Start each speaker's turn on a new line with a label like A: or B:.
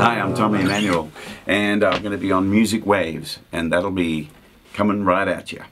A: Hi, I'm Tommy Emmanuel, and I'm going to be on Music Waves, and that'll be coming right at you.